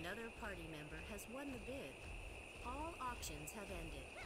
Another party member has won the bid. All auctions have ended.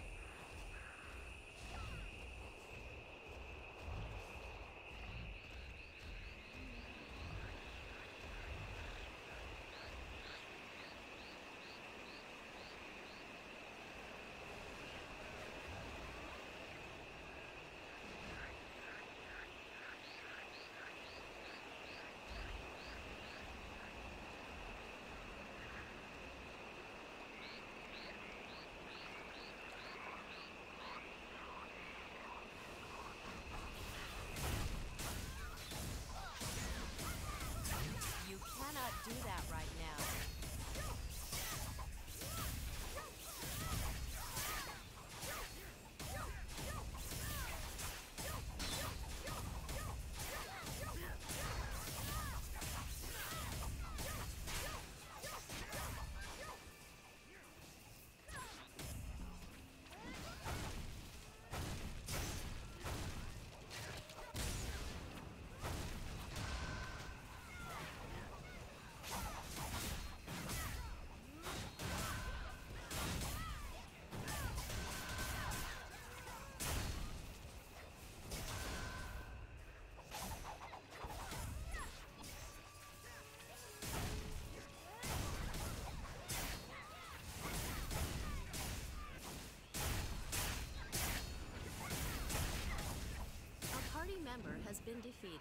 Member has been defeated.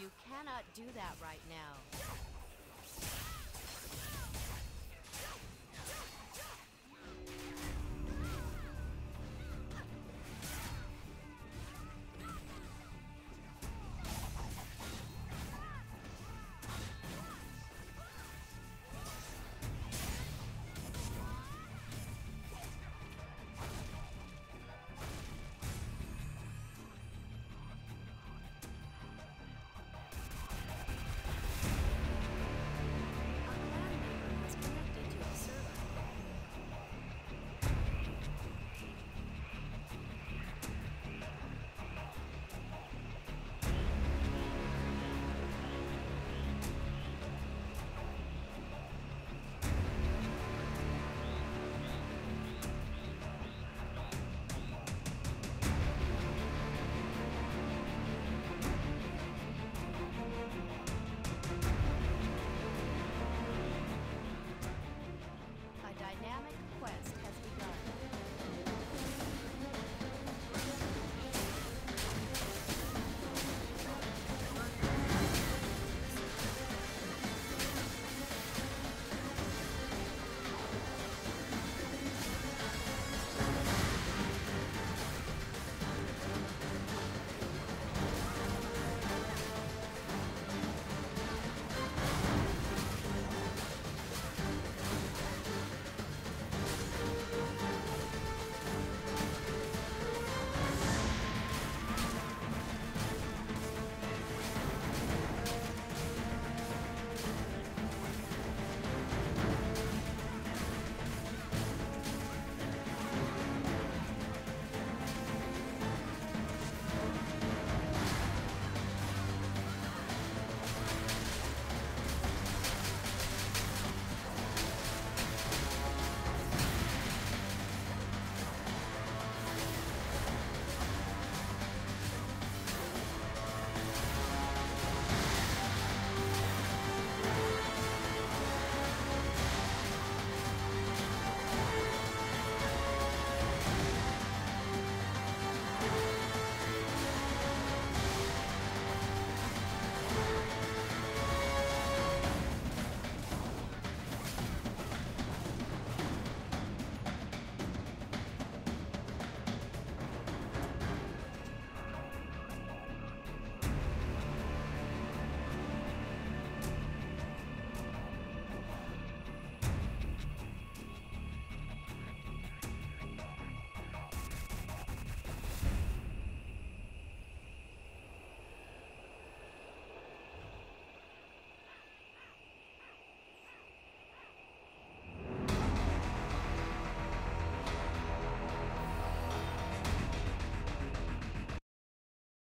You cannot do that right now.